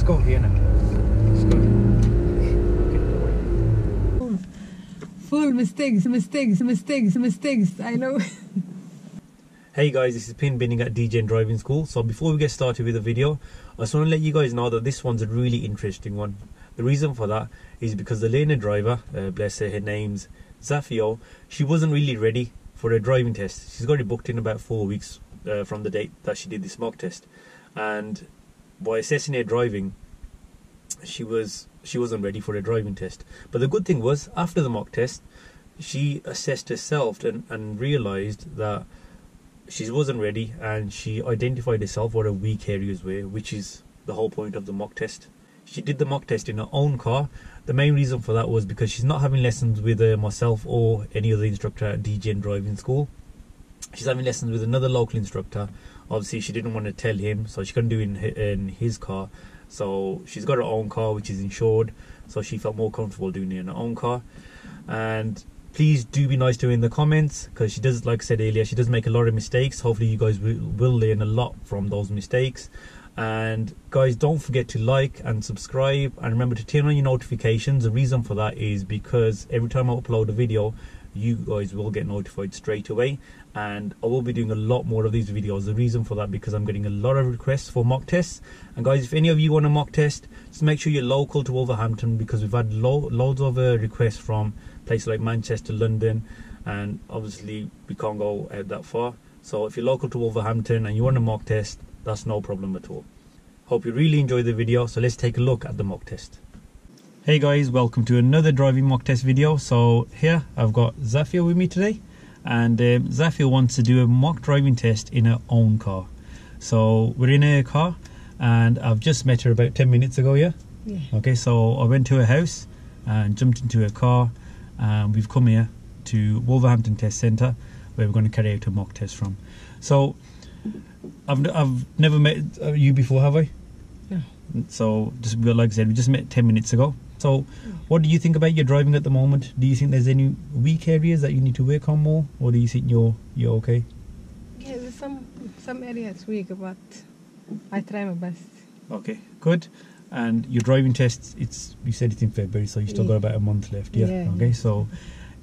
Just go here now. Just go. Okay. Full mistakes, mistakes, mistakes, mistakes. I know. Hey guys, this is Pin Binning at DGN Driving School. So before we get started with the video, I just want to let you guys know that this one's a really interesting one. The reason for that is because the learner driver, uh, bless her, her name's Safiyo, she wasn't really ready for a driving test. She's got it booked in about four weeks uh, from the date that she did this mock test, and by assessing her driving, she was she wasn't ready for a driving test. But the good thing was, after the mock test, she assessed herself and, and realized that she wasn't ready and she identified herself what her weak areas were, which is the whole point of the mock test. She did the mock test in her own car. The main reason for that was because she's not having lessons with uh, myself or any other instructor at and driving school. She's having lessons with another local instructor. Obviously, she didn't want to tell him, so she couldn't do it in, in his car. So she's got her own car, which is insured. So she felt more comfortable doing it in her own car. And please do be nice to her in the comments because she does like i said earlier she does make a lot of mistakes hopefully you guys will, will learn a lot from those mistakes and guys don't forget to like and subscribe and remember to turn on your notifications the reason for that is because every time i upload a video you guys will get notified straight away. And i will be doing a lot more of these videos. The reason for that because i'm getting a lot of requests for mock tests. And guys if any of you want a mock test just make sure you're local to wolverhampton because we've had lo- loads of uh, requests from places like manchester london. And obviously we can't go out that far. So if you're local to wolverhampton and you want a mock test that's no problem at all. Hope you really enjoy the video. So let's take a look at the mock test Hey guys, welcome to another driving mock test video. So here I've got Safiyo with me today and um, Safiyo wants to do a mock driving test in her own car. So we're in her car and I've just met her about 10 minutes ago, yeah? Yeah. Okay, so I went to her house and jumped into her car and we've come here to Wolverhampton Test Centre where we're going to carry out a mock test from. So I've, I've never met uh, you before, have I? No. So, just like I said, we just met 10 minutes ago. So, what do you think about your driving at the moment? Do you think there's any weak areas that you need to work on more, or do you think you're you're okay? Yeah, there's some some areas weak, but I try my best. Okay, good. And your driving test, it's you said it's in February, so you still got about a month left. Yeah. Yeah. Okay. So,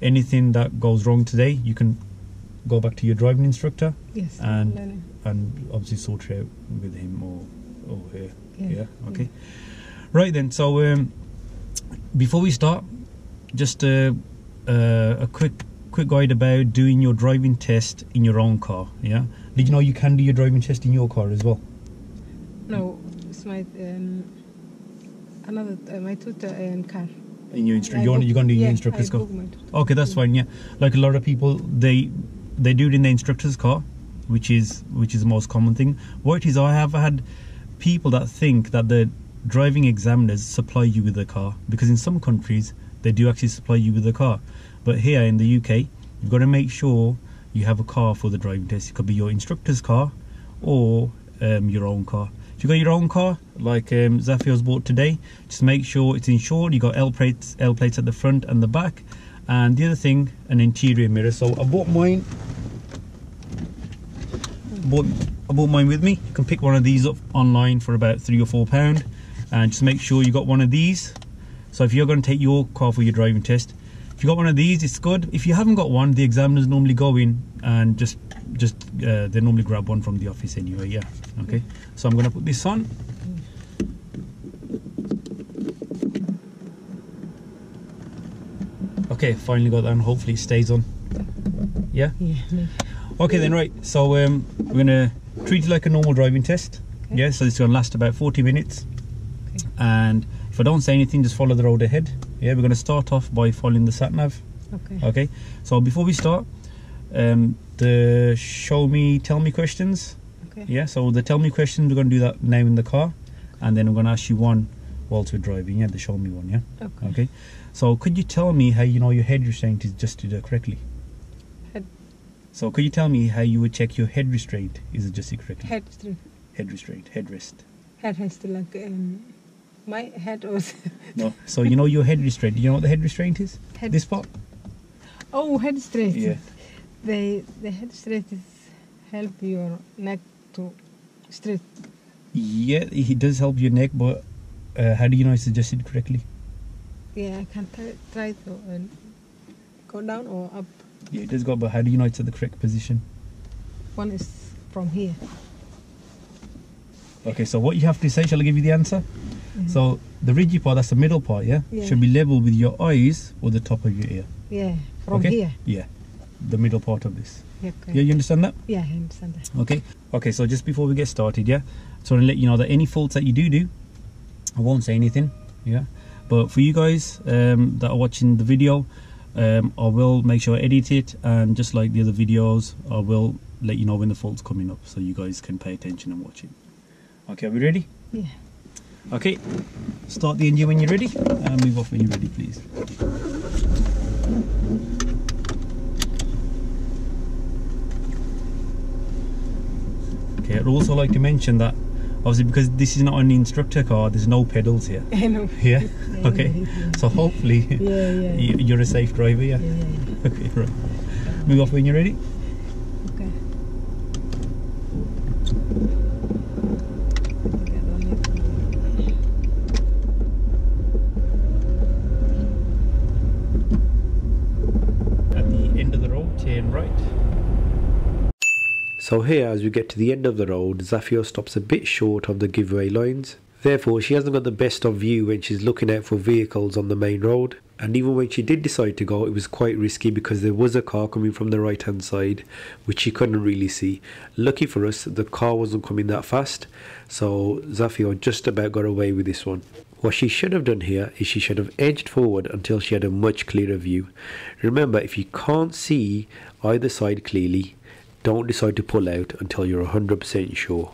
anything that goes wrong today, you can go back to your driving instructor Yes. And- learning. and obviously sort it out with him or or her. Yeah. Yeah. Okay. Right then. So um, before we start, just a uh, a quick quick guide about doing your driving test in your own car. Yeah. Did you know you can do your driving test in your car as well? No, it's my um, another uh, my tutor and car. In your instru- you're, you're going to do your yeah, instructor's I car. book my tutor. Okay, that's fine. Yeah, like a lot of people, they they do it in the instructor's car, which is which is the most common thing. What it is, I have had people that think that the driving examiners supply you with a car because in some countries they do actually supply you with a car, but here in the UK, you've got to make sure you have a car for the driving test. It could be your instructor's car or um, your own car. If you got your own car, like um, Safiyo's bought today, just make sure it's insured. You got L plates, L plates at the front and the back, and the other thing, an interior mirror. So I bought mine. Bought, I bought mine with me. You can pick one of these up online for about three or four pound, and just make sure you got one of these. So if you're going to take your car for your driving test, if you got one of these, it's good. If you haven't got one, the examiners normally go in and just just uh, they normally grab one from the office anyway. Yeah. Okay. So I'm going to put this on. Okay, finally got that on. Hopefully it stays on. Yeah. Yeah. Okay then, right. So um, we're gonna treat it like a normal driving test. Okay. Yeah. So it's gonna last about 40 minutes. And if I don't say anything, just follow the road ahead. Yeah. We're gonna start off by following the sat nav. Okay. Okay. So before we start, um, the show me, tell me questions. Okay. Yeah. So the tell me questions, we're gonna do that now in the car, and then I'm gonna ask you one whilst we're driving. Yeah. The show me one. Yeah. Okay. Okay. So could you tell me how you know your head restraint is adjusted correctly? Head. So could you tell me how you would check your head restraint is adjusted correctly? Head straight. Head restraint, headrest. Head has to like um, my head was No. So you know your head restraint. Do you know what the head restraint is? head. This part. Oh, head straight. Yeah. The the head straight is help your neck to straight. Yeah, it does help your neck, but uh, how do you know it's adjusted correctly? Yeah, I can try, try to uh, go down or up. Yeah, it does go, but how do you know it's at the correct position? One is from here. Okay, so what you have to say, shall I give you the answer? Mhm. So the ridgy part, that's the middle part, yeah? Yeah. Should be level with your eyes or the top of your ear. yeah, from okay? here. Yeah, the middle part of this. Yeah, okay. Yeah, you understand that? Yeah, I understand that. Okay. Okay, so just before we get started, yeah, so to let you know that any faults that you do do, I won't say anything, yeah. But for you guys um, that are watching the video, um, I will make sure I edit it, and just like the other videos, I will let you know when the fault's coming up, so you guys can pay attention and watch it. Okay, are we ready? Yeah. Okay, start the engine when you're ready, and move off when you're ready, please. Okay, I'd also like to mention that obviously because this is not an instructor car, there's no pedals here. I know. Yeah. Okay. So hopefully Yeah, yeah. you- you're a safe driver. Yeah. Yeah, yeah, Okay. Right. Move off when you're ready. yeah. Okay. Okay, don't need to- At the end of the road, turn right. So here as we get to the end of the road, Safiyo stops a bit short of the giveaway lines. Therefore she hasn't got the best of view when she's looking out for vehicles on the main road. And even when she did decide to go, it was quite risky because there was a car coming from the right hand side, which she couldn't really see. Lucky for us, the car wasn't coming that fast, so Safiyo just about got away with this one. What she should have done here is she should have edged forward until she had a much clearer view. Remember, if you can't see either side clearly, don't decide to pull out until you're 100% sure.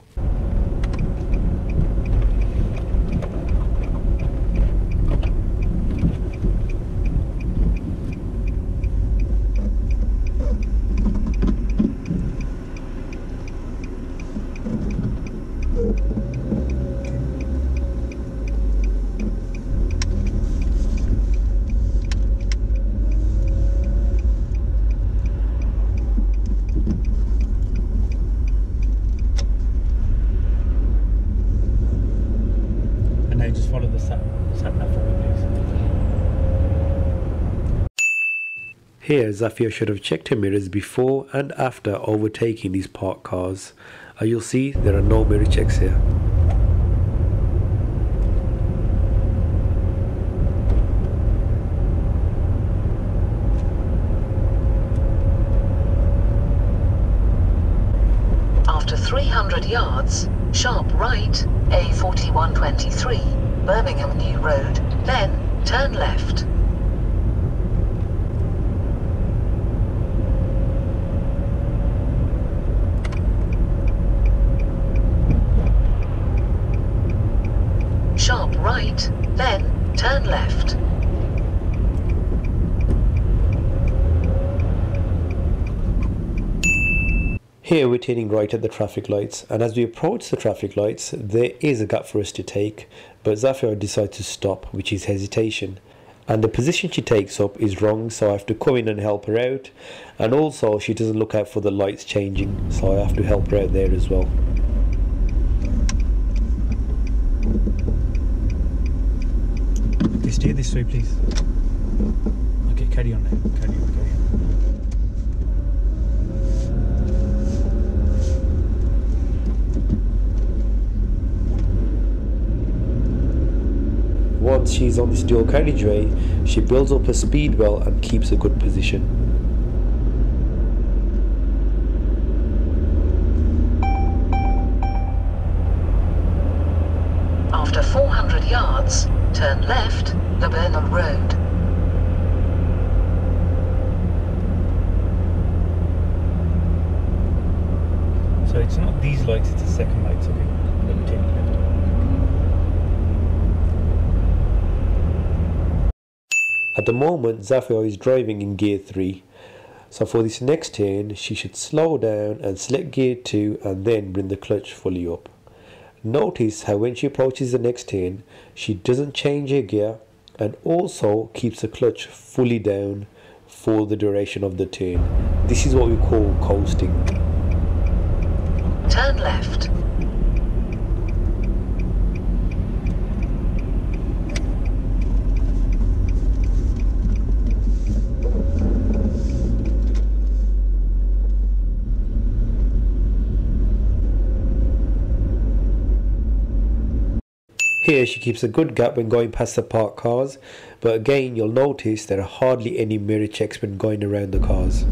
And now just follow the sat, sat nav for me, please. Here, Safiyo should have checked her mirrors before and after overtaking these parked cars. As you'll see, there are no mirror checks here. After 300 yards, sharp right, A4123, Birmingham New Road, then turn left. Sharp right, then turn left. Here we're turning right at the traffic lights, and as we approach the traffic lights, there is a gap for us to take, but Safiyo decides to stop, which is hesitation. And the position she takes up is wrong, so I have to come in and help her out. And also, she doesn't look out for the lights changing, so I have to help her out there as well. Okay, steer this way, please. Okay, carry on now. Carry on, carry on. Once she's on this dual carriageway, she builds up her speed well and keeps a good position. After 400 yards, turn left, Laburnum Road. So it's not these lights, it's the second lights, okay? Let me turn left. At the moment, Safiyo is driving in gear 3. So for this next turn, she should slow down and select gear 2 and then bring the clutch fully up. Notice how when she approaches the next turn, she doesn't change her gear and also keeps the clutch fully down for the duration of the turn. This is what we call coasting. Turn left. Here she keeps a good gap when going past the parked cars, but again you'll notice there are hardly any mirror checks when going around the cars.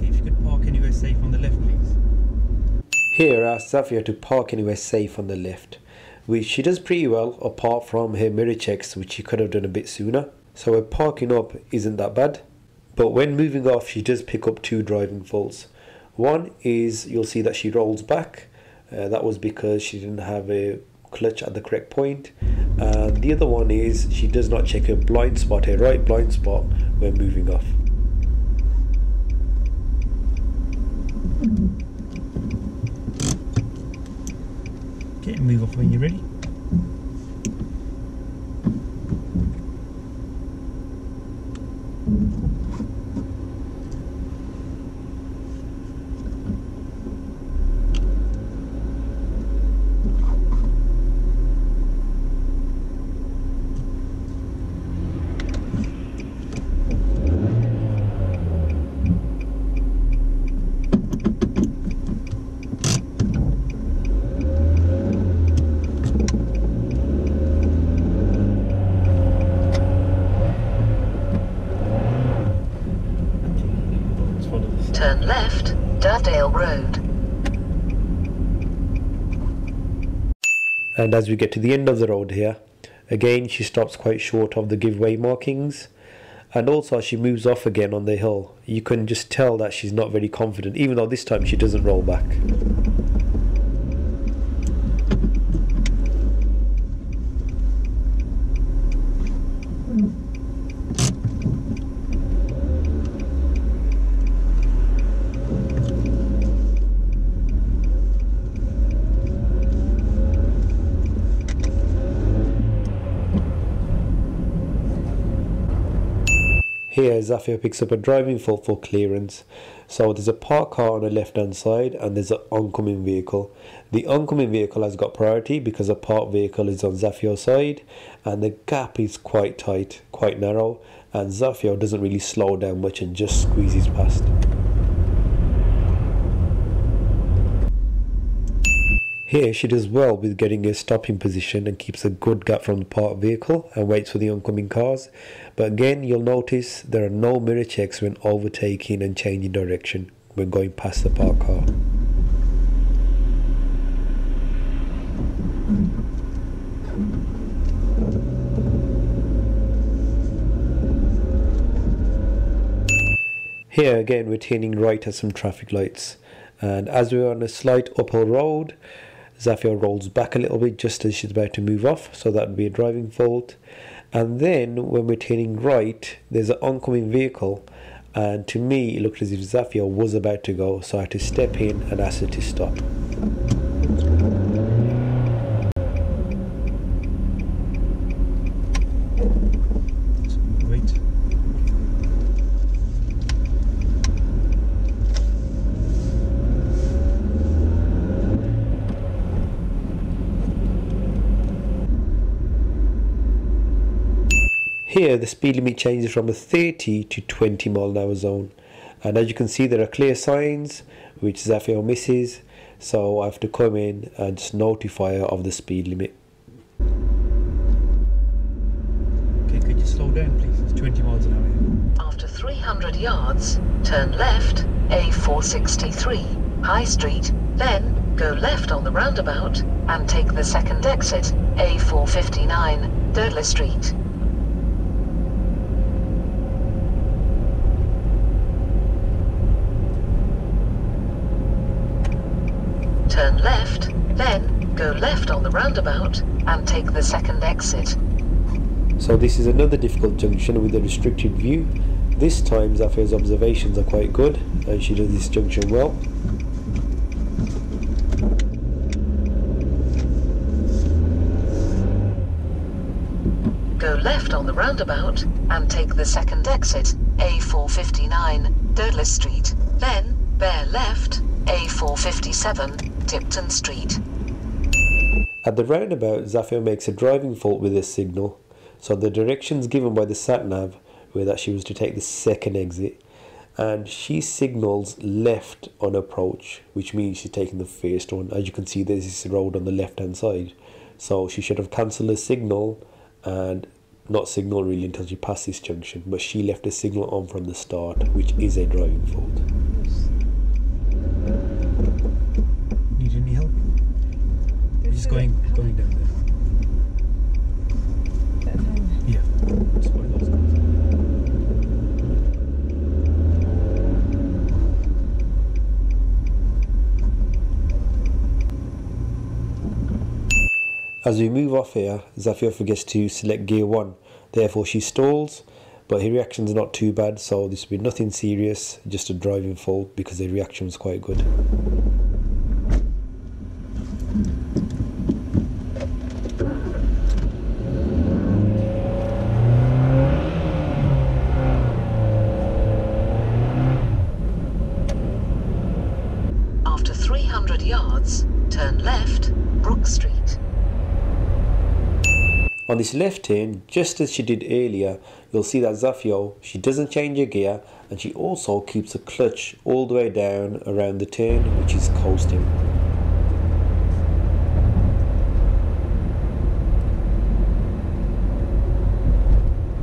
If you could park anywhere safe on the left, please. Here I asked Safiyo to park anywhere safe on the left, which she does pretty well apart from her mirror checks which she could have done a bit sooner. So her parking up isn't that bad. But when moving off she does pick up two driving faults. One is you'll see that she rolls back. Uh, that was because she didn't have a clutch at the correct point. And the other one is she does not check her blind spot, her right blind spot when moving off. Okay, move off when you're ready. Let's follow this. Turn left, Durdale Road. And as we get to the end of the road here, again she stops quite short of the giveaway markings. And also as she moves off again on the hill, you can just tell that she's not very confident, even though this time she doesn't roll back. Here, Safiyo picks up a driving fault for clearance. So there's a parked car on the left hand side and there's an oncoming vehicle. The oncoming vehicle has got priority because a parked vehicle is on Safiyo's side and the gap is quite tight, quite narrow, and Safiyo doesn't really slow down much and just squeezes past. Here she does well with getting a stopping position and keeps a good gap from the parked vehicle and waits for the oncoming cars. But again, you'll notice there are no mirror checks when overtaking and changing direction when going past the parked car. Here again, we're turning right at some traffic lights, and as we're on a slight uphill road, Safiyo rolls back a little bit just as she's about to move off, so that would be a driving fault. And then when we're turning right, there's an oncoming vehicle, and to me, it looked as if Safiyo was about to go, so I had to step in and ask her to stop. Wait. Here, the speed limit changes from a 30 to 20 mile an hour zone, and as you can see, there are clear signs which Safiyo misses, so I have to come in and just notify her of the speed limit. Okay, could you slow down, please? It's 20 miles an hour. After 300 yards, turn left, A463, High Street, then go left on the roundabout and take the second exit, A459, Dudley Street. Turn left, then go left on the roundabout and take the second exit. So this is another difficult junction with a restricted view. This time Safiyo's observations are quite good and she does this junction well. Go left on the roundabout and take the second exit, A459, Dudley Street. Then bear left, A457, Tipton Street. At the roundabout, Safiyo makes a driving fault with this signal, so the directions given by the sat nav where that she was to take the second exit and she signals left on approach which means she's taking the first one. As you can see there's this road on the left hand side. So she should have cancelled the signal and not signal really until she passed this junction but she left a signal on from the start which is a driving fault Need any help? We're just going going down there. Yeah. Just by those guys. As we move off here, Safiyo forgets to select gear 1, therefore she stalls, but her reaction's not too bad, so this will be nothing serious, just a driving fault because her reaction was quite good. After 300 yards, turn left, Brook Street. On this left turn, just as she did earlier, you'll see that Safiyo, she doesn't change her gear and she also keeps the clutch all the way down around the turn, which is coasting.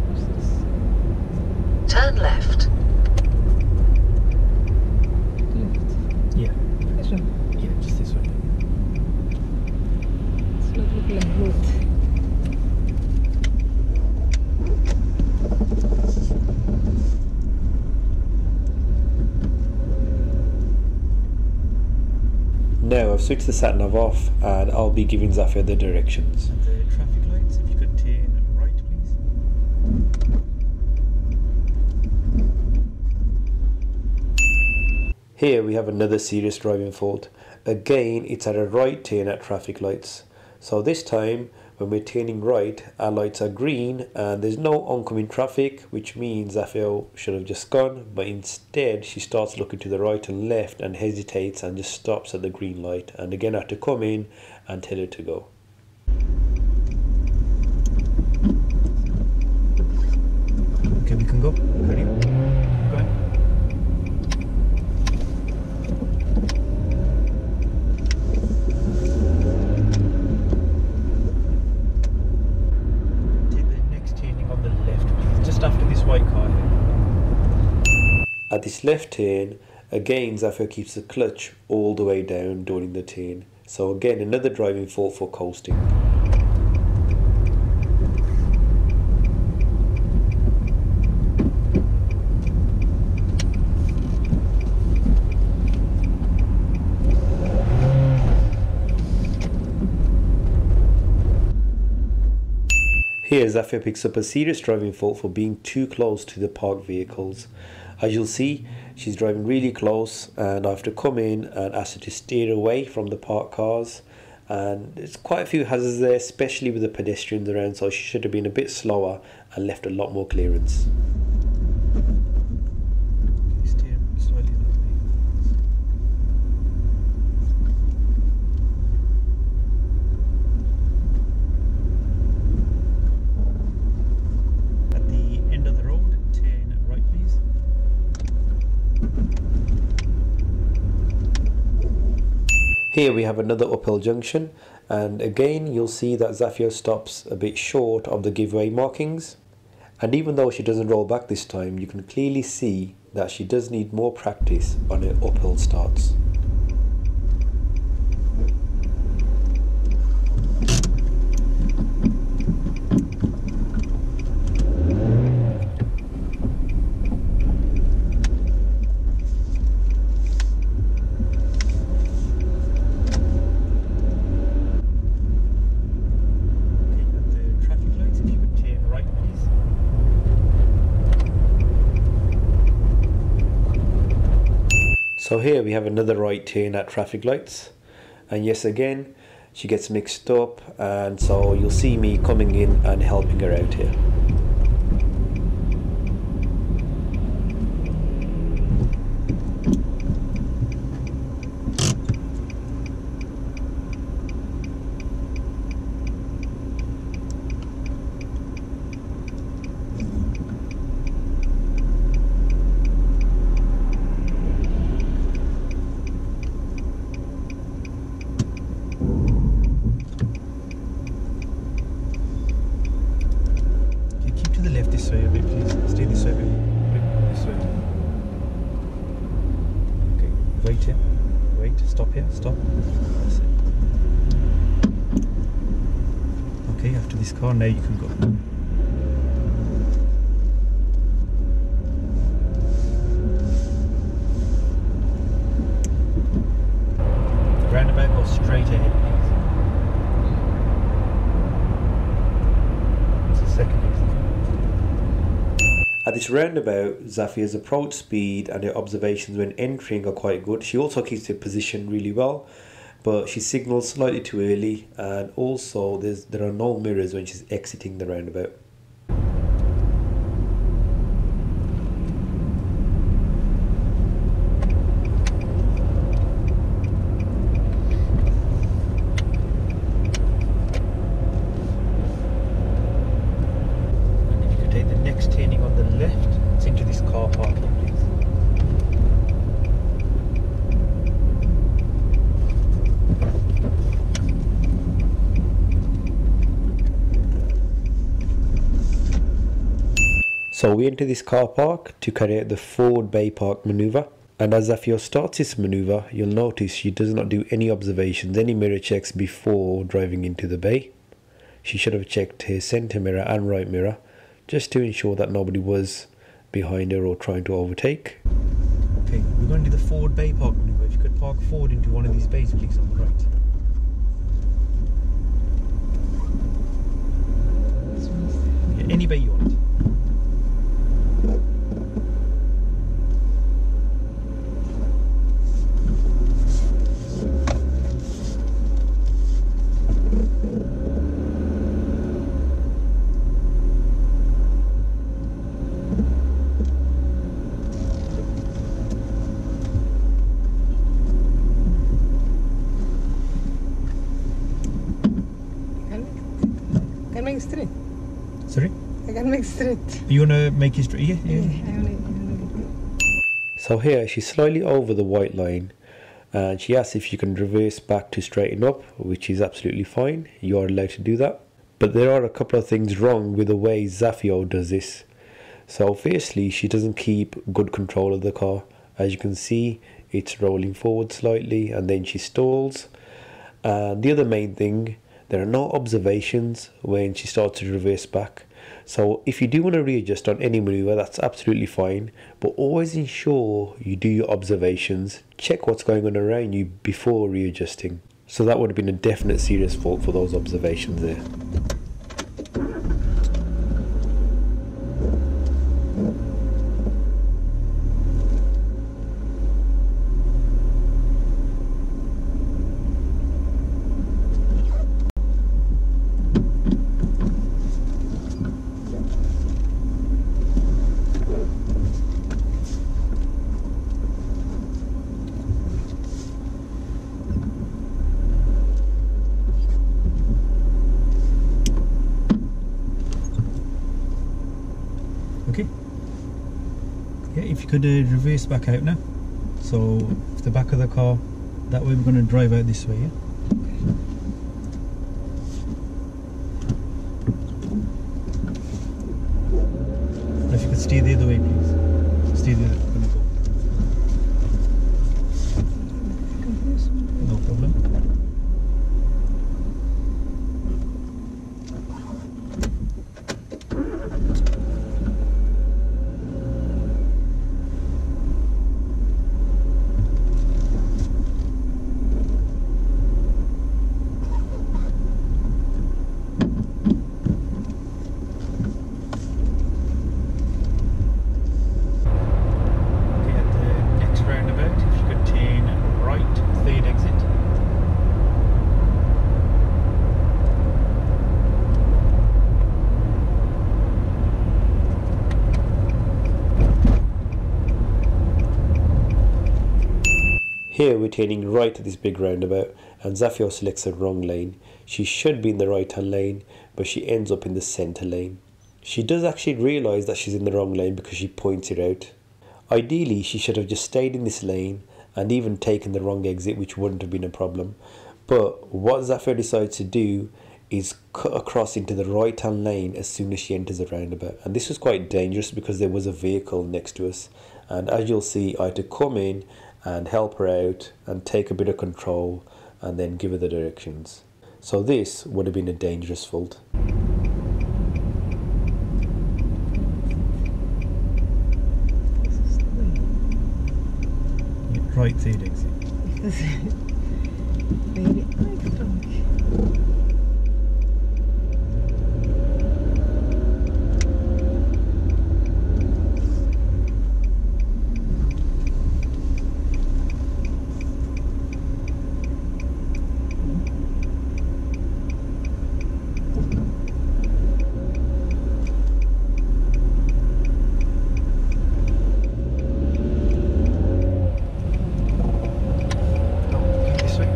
What's this? Turn left. Left. Yeah. This one. Yeah, just this way. It's not looking like road. Now the sat nav off and I'll be giving Safiyo the directions. And the traffic lights, if you could turn right, please. Here we have another serious driving fault. Again, it's at a right turn at traffic lights. So this time, when we're turning right, our lights are green and there's no oncoming traffic, which means Safiyo should have just gone, but instead she starts looking to the right and left and hesitates and just stops at the green light. And again, I have to come in and tell her to go. Okay, we can go. Ready? Go ahead. Take the next turning on the left, please. Just after this white car here. At this left turn, again Safiyo keeps the clutch all the way down during the turn. So again, another driving fault for coasting. Here, Safiyo picks up a serious driving fault for being too close to the parked vehicles. As you'll see, she's driving really close, and I have to come in and ask her to steer away from the parked cars. And there's quite a few hazards there, especially with the pedestrians around, so she should have been a bit slower and left a lot more clearance. Can you steer slightly that way? At the end of the road, turn right, please. Here we have another uphill junction, and again you'll see that Safiyo stops a bit short of the giveaway markings. And even though she doesn't roll back this time, you can clearly see that she does need more practice on her uphill starts. Okay, at the traffic lights, if you could turn right, please. So here we have another right turn at traffic lights and yes again she gets mixed up and so you'll see me coming in and helping her out here. this way a bit, please. Stay this way a bit. Bit This way. Okay, wait here. Wait, stop. Okay, after this car, now you can go. The roundabout goes straight ahead, please. It's the second exit. At this roundabout, Safiyo's approach speed and her observations when entering are quite good. She also keeps her position really well, but she signals slightly too early, and also there's there are no mirrors when she's exiting the roundabout. And if you could take the next turning on the left, it's into this car parking, please. So we enter this car park to carry out the forward bay park maneuver. And as Safiyo starts this maneuver, you'll notice she does not do any observations, any mirror checks before driving into the bay. She should have checked her centre mirror and right mirror just to ensure that nobody was behind her or trying to overtake. Okay, we're going to do the forward bay park maneuver. If you could park forward into one of these bays, please, on the right. Yeah, any bay you want. Can make, can straight. Sorry? I can make straight. You want to make it straight? Yeah, Yeah, yeah. I only, I only So here she's slightly over the white line and she asks if you can reverse back to straighten up, which is absolutely fine. You are allowed to do that. But there are a couple of things wrong with the way Safiyo does this. So firstly, she doesn't keep good control of the car. As you can see, it's rolling forward slightly and then she stalls. And the other main thing, there are no observations when she starts to reverse back. So if you do want to readjust on any maneuver, that's absolutely fine. But always ensure you do your observations, check what's going on around you before readjusting. So that would have been a definite serious fault for those observations there. Okay. Yeah, if you could uh, reverse back out now. So, the back of the car, that way we're going to drive out this way, yeah? If you could stay the other way, please. Stay the other way. Gonna go. confused. No problem. Okay, at the next roundabout, if you could turn right, third exit. Here we're turning right at this big roundabout and Safiyo selects the wrong lane. She should be in the right hand lane, but she ends up in the centre lane. She does actually realise that she's in the wrong lane because she points it out. Ideally, she should have just stayed in this lane and even taken the wrong exit, which wouldn't have been a problem. But what Safiyo decides to do is cut across into the right hand lane as soon as she enters the roundabout. And this was quite dangerous because there was a vehicle next to us. And as you'll see, I had to come in and help her out and take a bit of control and then give her the directions. So this would have been a dangerous fault. Yeah, right side exit. Maybe I drunk. No, keep this way.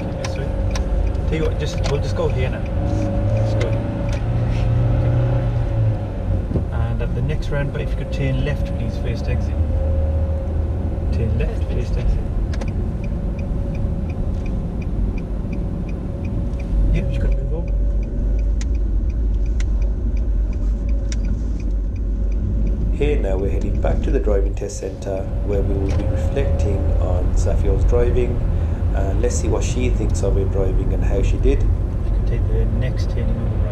Keep this way. Tell you what, just we'll just go here now. Let's go. And at the next roundabout, if you could turn left, please, first exit. Turn left, first exit. Yeah, move over. Here now we're heading back to the driving test centre where we will be reflecting on Safiyo's driving and let's see what she thinks of her driving and how she did. You could take the next turning on the right.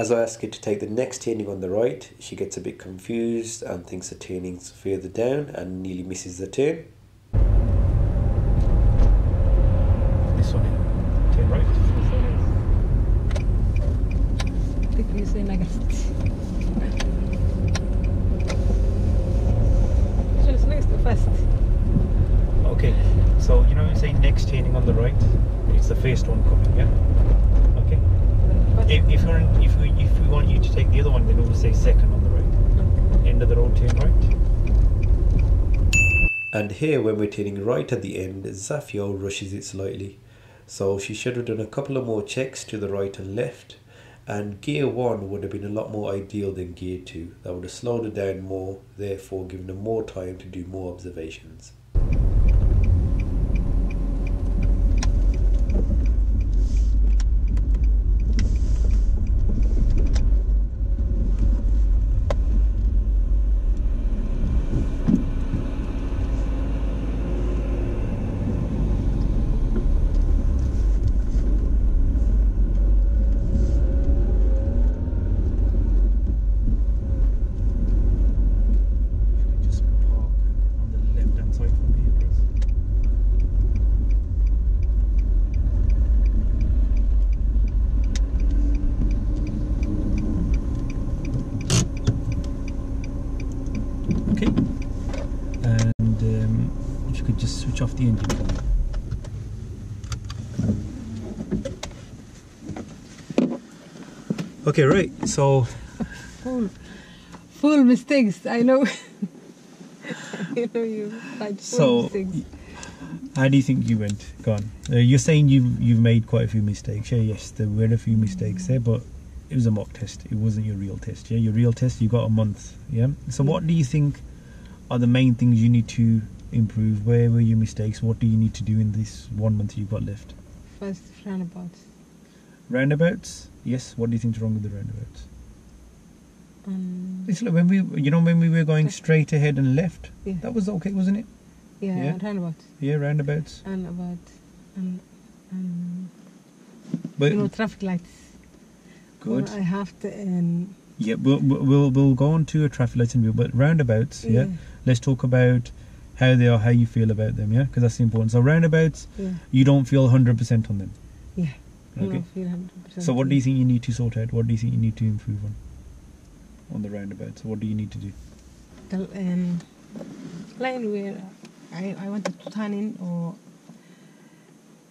As I ask her to take the next turning on the right, she gets a bit confused and thinks the turning's further down and nearly misses the turn. This one here. Turn right. I think we say next. Just next first. Okay, so you know you say next turning on the right, it's the first one coming, yeah? Okay. First. If, if, you're in, if, we, if we want you to take the other one, then we'll say second on the right. End of the road, turn right. And here when we're turning right at the end, Safiyo rushes it slightly. So she should have done a couple of more checks to the right and left. And gear 1 would have been a lot more ideal than gear 2. That would have slowed her down more, therefore giving her more time to do more observations. Just park on the left hand side from here, please. Okay. And um, if you could just switch off the engine for me. Okay, right. So Full, full mistakes. I know. I know you like full So, mistakes. how do you think you went? Go on. Uh, you're saying you've you've made quite a few mistakes. Yeah, yes, there were a few mistakes there, but it was a mock test. It wasn't your real test. Yeah, your real test you got a month. Yeah. So what do you think are the main things you need to improve? Where were your mistakes? What do you need to do in this one month you've got left? First roundabout. Roundabouts. Yes. What do you think's wrong with the roundabouts? Um, It's like when we, you know, when we were going straight ahead and left. yeah, That was okay, wasn't it? yeah, yeah. roundabout. Yeah, roundabouts. And about and and But you know traffic lights. good. Or I have to um, Yeah, we'll, we'll we'll go on to a traffic lights in view, but roundabouts. Yeah. let's talk about how they are, how you feel about them. Yeah, because that's important. So roundabouts, yeah, you don't feel hundred percent on them. yeah. Okay. 100% So what do you think you need to sort out? What do you think you need to improve on? On the roundabouts, what do you need to do? the um, line where I, I wanted to turn in or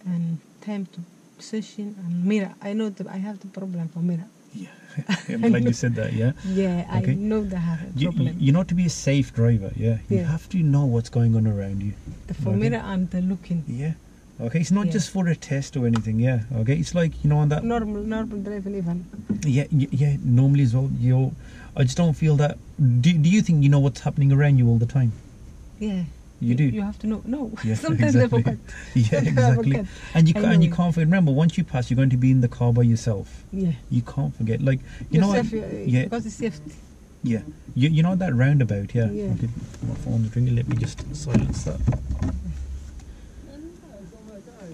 and time to position and mirror. I know that I have the problem for mirror. Yeah, I'm glad you said that. Yeah, Yeah, Okay. I know that I have a you, problem. you know to be a safe driver. Yeah, you Yeah. have to know what's going on around you. the for okay. mirror and the looking. Yeah. Okay, it's not Yeah. just for a test or anything. Yeah. Okay, it's like you know on that. Normal, normal driving even. Yeah, yeah. Normally as well, you. I just don't feel that. Do, do you think you know what's happening around you all the time? Yeah, You do. You have to know. No. Yeah, Sometimes I exactly. forget. Yeah, Sometimes exactly. And you I and you can't forget. Remember, once you pass, you're going to be in the car by yourself. Yeah. You can't forget. Like you know, what? Uh, yeah, Because it's safety. yeah. You, you know that roundabout, yeah. Yeah. Okay. My phone's ringing. Let me just silence that.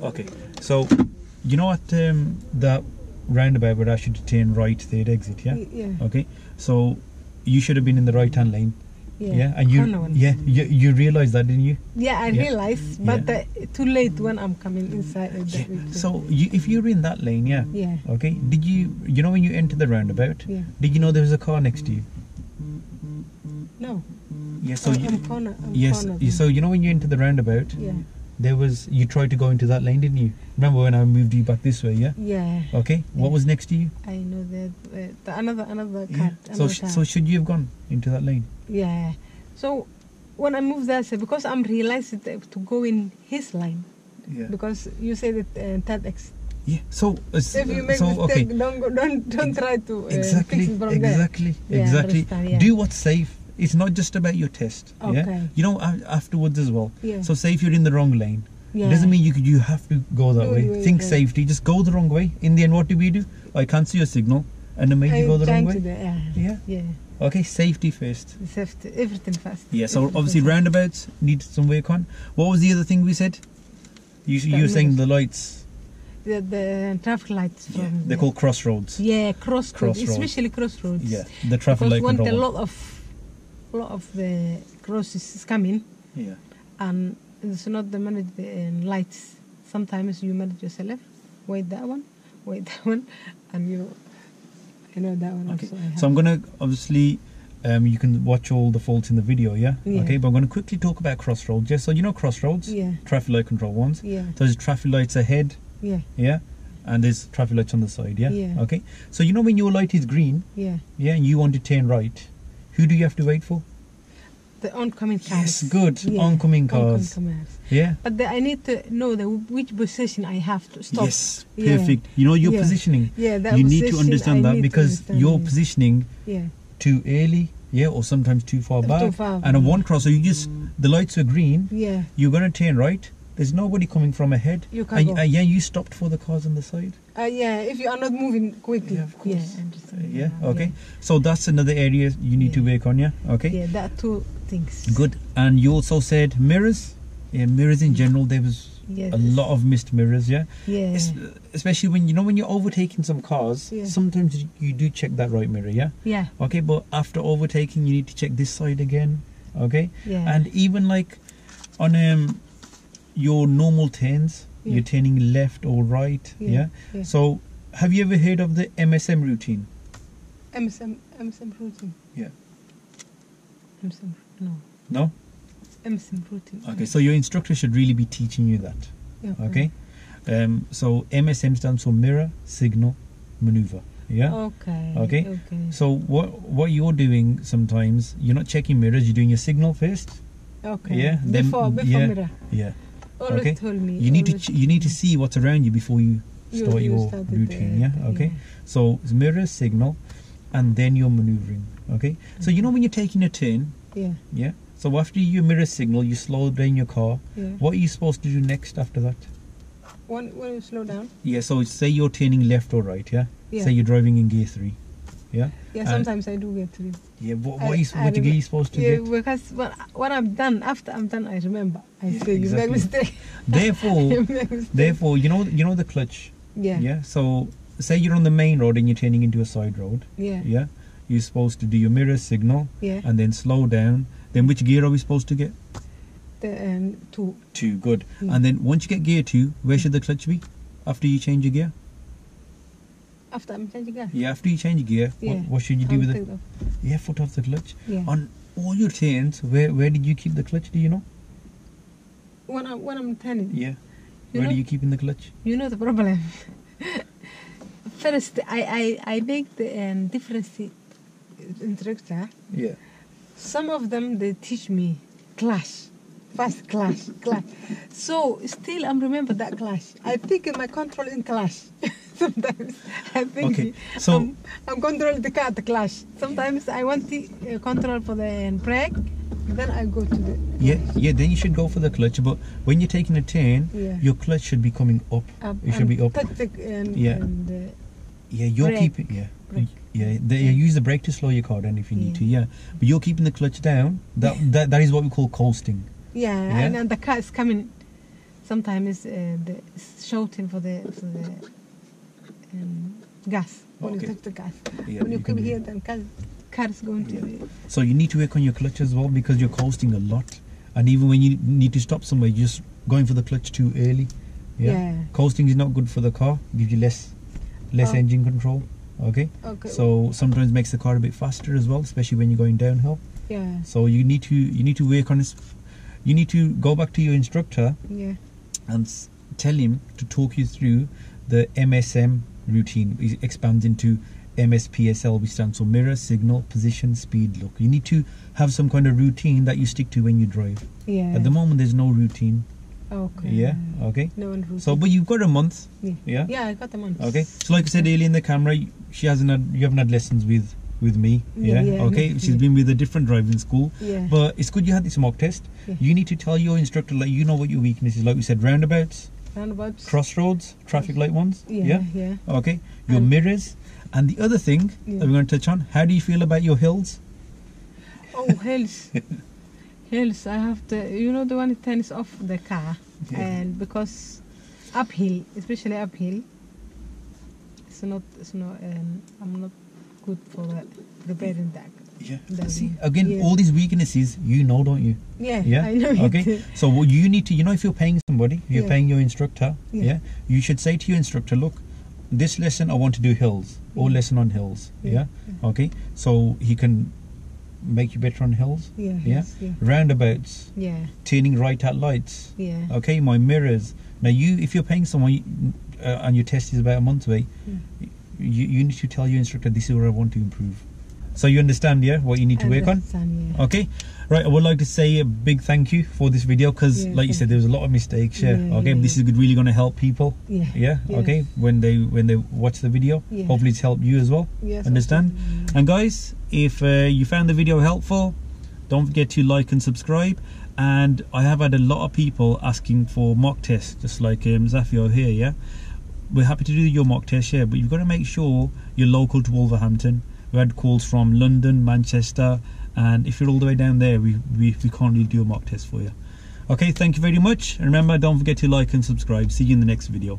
Okay. So, you know what? Um, that roundabout would ask you to turn right, third exit, yeah. Y- Yeah. Okay. So, you should have been in the right hand lane. Yeah. Yeah. And you, yeah, you, you realized that, didn't you? Yeah, I Yeah. realized, but Yeah. uh, too late when I'm coming inside. Yeah. the So, you, if you're in that lane, yeah. yeah, Okay. Did you, you know, when you enter the roundabout, yeah. did you know there was a car next to you? No. Yeah. So, I'm, you, I'm corner. I'm yes. So, you know, when you enter the roundabout, yeah, there was you tried to go into that lane, didn't you? Remember when I moved you back this way? Yeah. yeah. Okay. What Yeah. was next to you? I know that. Uh, the another another Yeah. cat. So, another sh- car. so should you have gone into that lane? yeah. So when I moved there, so because I'm realized to go in his line Yeah. because you said that uh, third exit. Yeah. So, uh, If you make so mistake, okay. don't go, don't don't try to uh, Exactly. fix it from there. Exactly. Yeah, exactly. yeah. Do what's safe. It's not just about your test. Yeah. Okay. You know, afterwards as well. Yeah. So, say if you're in the wrong lane, yeah. it doesn't mean you could, you have to go that Do way. the way Think safety. Just go the wrong way. In the end, what do we do? I can't see your signal, and then make you go the wrong way. do- yeah. Yeah. Yeah. Okay. Safety first. Safety, everything first. Yeah, so Everything obviously fast. roundabouts need some work on. What was the other thing we said? You, you were saying the lights. The, the traffic lights from Yeah, they're the- called crossroads. Yeah, crossroads, Crossroads. especially crossroads. Yeah, the traffic because light control. a lot of of the crosses is coming Yeah, and it's not the manage the uh, lights. Sometimes you manage yourself. Wait that one, wait that one, and you. I know that one Okay. also. So I'm gonna obviously. Um, you can watch all the faults in the video, yeah? Yeah. Okay, but I'm going to quickly talk about crossroads. Just so you know, crossroads, Yeah, traffic light control ones. yeah, There's traffic lights ahead, yeah, yeah, and there's traffic lights on the side, yeah. Yeah. Okay, so you know when your light is green, yeah. yeah, and you want to turn right, who do you have to wait for? The oncoming cars. Yes, good. Yeah, Oncoming cars. Oncoming cars. Yeah. But the, I need to know the which position I have to stop. Yes, Yeah. perfect. You know your Yeah. positioning. Yeah, that you need to understand I that because understand, you're positioning Yeah, too early, yeah, or sometimes too far back. Too far. And on one cross, so you just mm. the lights are green. yeah. You're gonna turn right. There's nobody coming from ahead. You can and, go. and yeah, you stopped for the cars on the side. Uh, yeah, if you are not moving quickly. Yeah, of course. Yeah. Yeah. Okay. So that's another area you need to work on. Yeah. Okay. Yeah, that two things. Good. And you also said mirrors. Yeah, mirrors in general. There was Yes. a lot of missed mirrors. Yeah. Yeah. Es- especially when you know when you're overtaking some cars. Yeah. Sometimes you- you do check that right mirror. Yeah. Yeah. Okay, but after overtaking, you need to check this side again. Okay, Yeah. and even like on um your normal turns, Yeah. you're turning left or right. Yeah. Yeah. So, have you ever heard of the MSM routine? MSM MSM routine. Yeah. MSM no. No. MSM routine. Okay, so your instructor should really be teaching you that. Yeah, Okay. Um. So MSM stands for mirror, signal, maneuver. Yeah. Okay. Okay. Okay. So what what you're doing sometimes you're not checking mirrors. You're doing your signal first. Okay. Yeah, then- Before before yeah. mirror. Yeah. Always Okay. told me. You need to ch- you need to see what's around you before you start you your routine. yeah. Okay. So it's mirror, signal, and then you're maneuvering. Okay. So you know when you're taking a turn. Yeah. Yeah. So after you mirror signal, you slow down your car. Yeah. What are you supposed to do next after that? When when you slow down. Yeah. So say you're turning left or right. Yeah. Yeah. Say you're driving in gear three. Yeah. Yeah. and- Sometimes I do get through. Yeah. What, what, are you, what gear are you supposed to Yeah, get? because when, when I'm done, after I'm done, I remember. I Yeah, say you make mistake. Therefore, mistake. therefore, you know, you know the clutch. Yeah. Yeah. So say you're on the main road and you're turning into a side road. Yeah. Yeah. You're supposed to do your mirror signal Yeah. and then slow down. Then which gear are we supposed to get? The um, two. Two. Good. And then once you get gear two, where should the clutch be? After you change your gear? After I'm changing gear. Yeah. After you change gear, Yeah. what, what should you do I'll with it? off. Yeah, foot off the clutch. Yeah. On all your turns, where where did you keep the clutch? Do you know? When I'm when I'm turning. Yeah. You where know, do you keep in the clutch? you know the problem. First, I I I make the um, difference instructor. Yeah. Some of them they teach me clash, fast clash, clash. So still I'm remember that clash. I think in my control in clash. Sometimes I think Okay, so- I'm, I'm control the car the clash. Sometimes I want to uh, control for the brake Then I go to the Yeah, yeah. Then you should go for the clutch. But when you're taking a turn, Yeah. your clutch should be coming up. up It should be up. the, and, Yeah. and, uh, Yeah, you're Brake. keeping. Yeah, Brake. yeah. They, you use the brake to slow your car down if you need Yeah. to. Yeah, but you're keeping the clutch down. That that, that is what we call coasting. yeah, Yeah. And, and the car is coming. Sometimes uh, the, it's shouting for the for the um, gas when Okay. you touch the gas. Yeah, when you, you come here, then car, car is going to the So you need to work on your clutch as well because you're coasting a lot. And even when you need to stop somewhere, you're just going for the clutch too early. Yeah. Yeah. Coasting is not good for the car. Gives you less less Oh. engine control. Okay. okay. So sometimes makes the car a bit faster as well, especially when you're going downhill. yeah, So you need to you need to work on this. You need to go back to your instructor yeah, and s- tell him to talk you through the MSM routine. It expands into MSPSL, which stands for mirror, signal, position, speed, look. You need to have some kind of routine that you stick to when you drive. yeah. At the moment, there's no routine. okay. Yeah. Okay. No one routine. So, but you've got a month. yeah. Yeah. yeah, I got the month. Okay. So, like I said earlier in the camera, she hasn't had, you haven't had lessons with with me. Yeah, Yeah. okay. She's yeah. been with a different driving school. Yeah. But it's good you had this mock test. Yeah. You need to tell your instructor like you know what your weakness is. Like we said, roundabouts, Roundabouts. crossroads, traffic light ones. Yeah, yeah. Okay. Your And- mirrors. And the other thing Yeah. that we're going to touch on, how do you feel about your hills? Oh, hills. hills. I have to, you know, the one that turns off the car. Yeah. And because uphill, especially uphill, it's not, it's not, um, I'm not good for uh, repairing that. Yeah. Then- See, again, yeah. all these weaknesses you know, don't you? Yeah, Yeah. I know Okay. So what you need to, you know, if you're paying somebody, you're Yeah. paying your instructor, Yeah. yeah. you should say to your instructor, look, this lesson I want to do hills or lesson on hills. Yeah. Okay. So he can make you better on hills. Yeah, Yeah. Roundabouts, Yeah, turning right at lights. yeah. Okay. My mirrors. Now you, if you're paying someone uh, and your test is about a month away, you, you need to tell your instructor this is where I want to improve. So you understand, yeah, what you need to work on. Yeah. Okay, right. I would like to say a big thank you for this video because, Yeah, like you said, there was a lot of mistakes. Yeah. Yeah, okay, this is really going to help people. Yeah. Yeah. Okay. When they when they watch the video, hopefully it's helped you as well. Yes, Understand? And guys, if uh, you found the video helpful, don't forget to like and subscribe. And I have had a lot of people asking for mock tests, just like um, Safiyo here. Yeah, we're happy to do your mock test, yeah, but you've got to make sure you're local to Wolverhampton. We had calls from London, Manchester, and if you're all the way down there, we, we, we can't really do a mock test for you. Okay, thank you very much. And remember, don't forget to like and subscribe. See you in the next video.